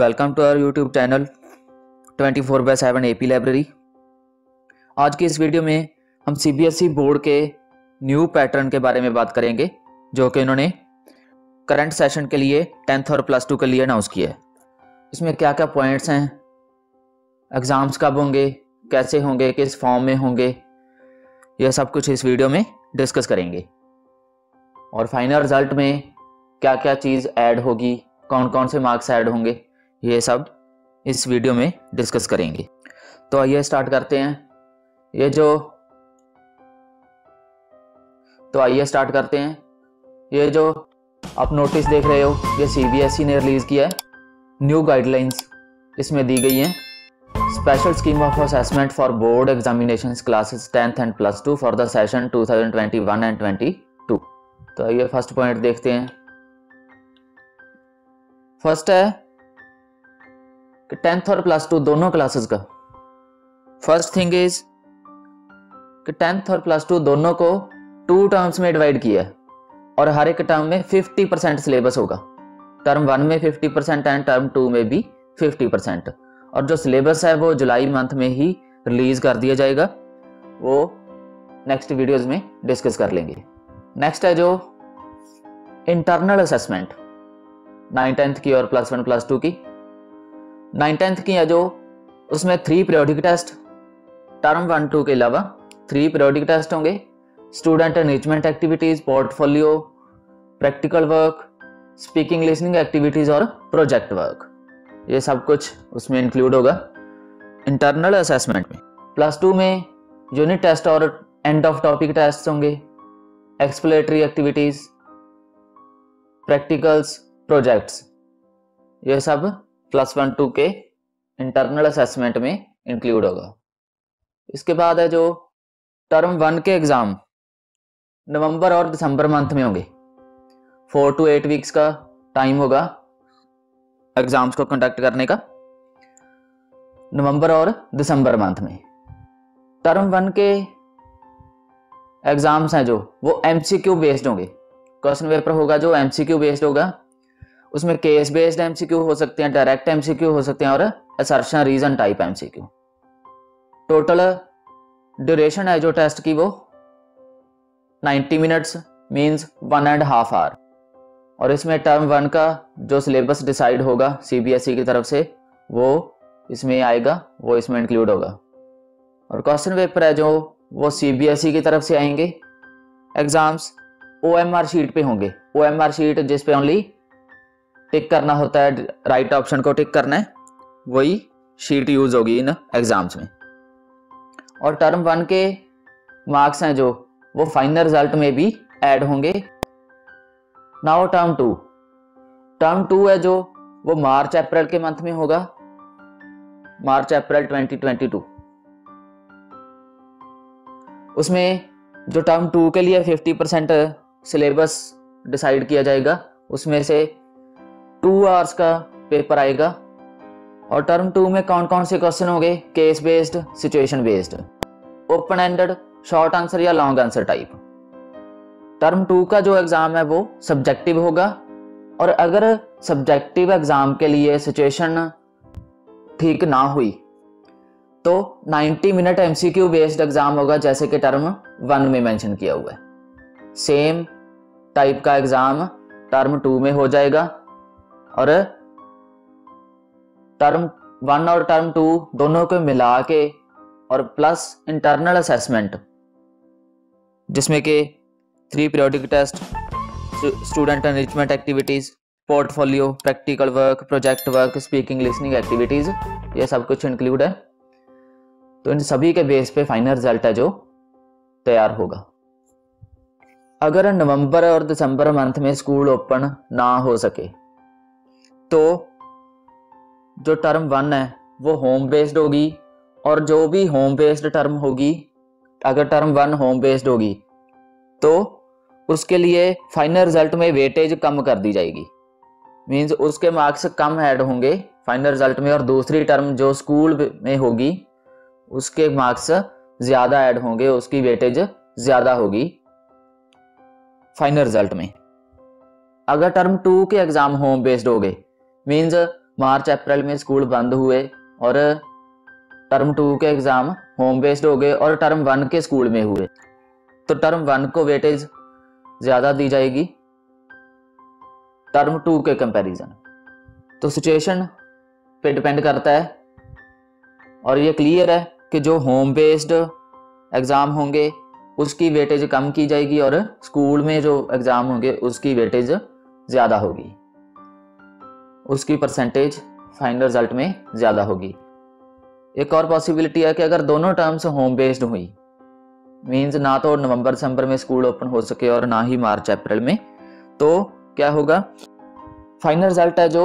Welcome to our YouTube channel 24 four by seven a library आज की इस video में हम सीबीएसई बोर्ड e के न्यू पैटर्न के बारे में बात करेंगे, जो कि उन्होंने करंट सेशन के लिए टेंथ और प्लस टू के लिए अनाउंस किया है। इसमें क्या क्या पॉइंट्स हैं? एग्ज़ाम्स कब होंगे? कैसे होंगे? किस फॉर्म में होंगे? यह सब कुछ इस वीडियो में डिस्कस करेंगे। और फाइनल रिज़ल्ट में क्या क्या चीज़ ऐड होगी? कौन कौन से मार्क्स ऐड होंगे? ये सब इस वीडियो में डिस्कस करेंगे। तो आइए स्टार्ट करते हैं। ये जो तो आइए स्टार्ट करते हैं। ये जो आप नोटिस देख रहे हो, ये सीबीएसई e ने रिलीज़ किया है। न्यू गाइडलाइंस इसमें दी गई हैं। Special scheme of assessment for board examination classes tenth and plus two for the session 2021 and 22 तो आइए फ़र्स्ट पॉइंट देखते हैं। फ़र्स्ट है टेंथ और प्लस टू दोनों क्लासेस का। फ़र्स्ट थिंग इज़ कि टेंथ और प्लस टू दोनों को टू टर्म्स में डिवाइड किया और हर एक टर्म में फिफ्टी परसेंट सिलेबस होगा। टर्म वन में fifty percent and term two में भी फिफ्टी परसेंट और जो सिलेबस है वो जुलाई मंथ में ही रिलीज़ कर दिया जाएगा। वो नेक्स्ट वीडियोस में डिस्कस कर लेंगे। नेक्स्ट है जो इंटरनल असेसमेंट नाइन टेंथ की और प्लस वन प्लस टू की। नाइन टेंथ की है जो, उसमें three periodic test term one two के अलावा थ्री पीरियोडिक टेस्ट होंगे। Student enrichment activities portfolio practical work speaking listening activities और प्रोजेक्ट वर्क ये सब कुछ उसमें इंक्लूड होगा इंटरनल असेसमेंट में। प्लस टू में यूनिट टेस्ट और एंड ऑफ़ टॉपिक टेस्ट होंगे। एक्सप्लेटरी एक्टिविटीज़ प्रैक्टिकल्स प्रोजेक्ट्स ये सब प्लस वन टू के इंटरनल असेसमेंट में इंक्लूड होगा। इसके बाद है जो टर्म वन के एग्ज़ाम नवंबर और दिसंबर मंथ में होंगे। फोर टू एट वीक्स का टाइम होगा एग्ज़ाम्स को कंडक्ट करने का, नवंबर और दिसंबर मंथ में। टर्म वन के एग्ज़ाम्स हैं जो, वो एमसीक्यू बेस्ड होंगे। क्वेश्चन पेपर होगा जो एमसीक्यू बेस्ड होगा। उसमें केस बेस्ड एमसीक्यू हो सकते हैं डायरेक्ट एमसीक्यू हो सकते हैं और assertion reason type MCQ total duration है जो टेस्ट की वो 90 minutes means one and half hour और इसमें टर्म वन का जो सिलेबस डिसाइड होगा सीबीएसई e की तरफ़ से, वो इसमें आएगा, वो इसमें इंक्लूड होगा। और क्वेश्चन पेपर है जो वो सीबीएसई e की तरफ़ से आएँगे। एग्ज़ाम्स ओएमआर शीट पे होंगे। ओएमआर शीट जिस पे ओनली टिक करना होता है राइट ऑप्शन को टिक करना है। वही शीट यूज़ होगी इन एग्ज़ाम्स में। और टर्म वन के मार्क्स हैं जो, वो फाइनल रिज़ल्ट में भी ऐड होंगे। Now term two term two है जो, वो मार्च अप्रैल के मंथ में होगा। मार्च अप्रैल 2022 उसमें जो टर्म टू के लिए 50 परसेंट सिलेबस डिसाइड किया जाएगा, उसमें से टू आवर्स का पेपर आएगा। और टर्म टू में कौन कौन से क्वेश्चन होंगे? Case based situation based open ended short answer या long answer type term two का जो एग्ज़ाम है वो सब्जेक्टिव होगा। और अगर सब्जेक्टिव एग्ज़ाम के लिए सिचुएशन ठीक ना हुई तो 90 मिनट एमसीक्यू बेस्ड एग्ज़ाम होगा, जैसे कि टर्म वन में मेंशन किया हुआ है। सेम टाइप का एग्ज़ाम टर्म टू में हो जाएगा। और टर्म वन और टर्म टू दोनों को मिला के और प्लस इंटरनल असेसमेंट जिसमें कि three periodic test student enrichment activities portfolio practical work project work speaking listening activities ये सब कुछ इंक्लूड है। तो इन सभी के बेस पे फाइनल रिज़ल्ट है जो तैयार होगा। अगर नवंबर और दिसंबर मंथ में स्कूल ओपन ना हो सके तो जो टर्म वन है, वो होम बेस्ड होगी और जो भी होम बेस्ड टर्म होगी, अगर टर्म वन होम बेस्ड होगी तो उसके लिए फाइनल रिज़ल्ट में वेटेज कम कर दी जाएगी। मींस उसके मार्क्स कम ऐड होंगे फाइनल रिज़ल्ट में और दूसरी टर्म जो स्कूल में होगी, उसके मार्क्स ज़्यादा ऐड होंगे, उसकी वेटेज ज़्यादा होगी फाइनल रिज़ल्ट में। अगर टर्म टू के एग्ज़ाम होम बेस्ड हो गए मीन्स मार्च अप्रैल में स्कूल बंद हुए और टर्म टू के एग्ज़ाम होम बेस्ड हो गए और टर्म वन के स्कूल में हुए। तो टर्म वन को वेटेज ज़्यादा दी जाएगी। टर्म टू के कंपैरिजन तो सिचुएशन पे डिपेंड करता है और ये क्लियर है कि जो होम बेस्ड एग्ज़ाम होंगे, उसकी वेटेज कम की जाएगी और स्कूल में जो एग्ज़ाम होंगे, उसकी वेटेज ज़्यादा होगी। उसकी परसेंटेज फाइनल रिज़ल्ट में ज़्यादा होगी। एक और पॉसिबिलिटी है कि अगर दोनों टर्म्स होम बेस्ड हुई मीन्स ना तो नवंबर दिसंबर में स्कूल ओपन हो सके और ना ही मार्च अप्रैल में तो क्या होगा? फाइनल रिज़ल्ट है जो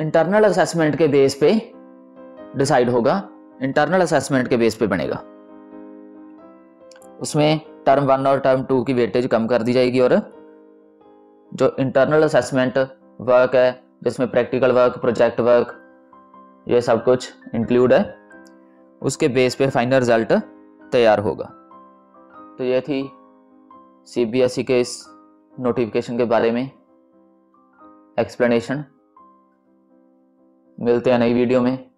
इंटरनल असेसमेंट के बेस पे डिसाइड होगा इंटरनल असेसमेंट के बेस पे बनेगा। उसमें टर्म वन और टर्म टू की वेटेज कम कर दी जाएगी और जो इंटरनल असेसमेंट वर्क है जिसमें प्रैक्टिकल वर्क प्रोजेक्ट वर्क ये सब कुछ इंक्लूड है, उसके बेस पे फाइनल रिज़ल्ट तैयार होगा। तो ये थी सीबीएसई e के इस नोटिफिकेशन के बारे में एक्सप्लेनेशन मिलते हैं नई वीडियो में,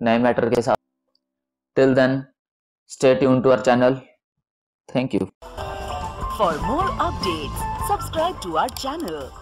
नए मैटर के साथ। Till then stay tune to our channel thank you for more updates subscribe to our channel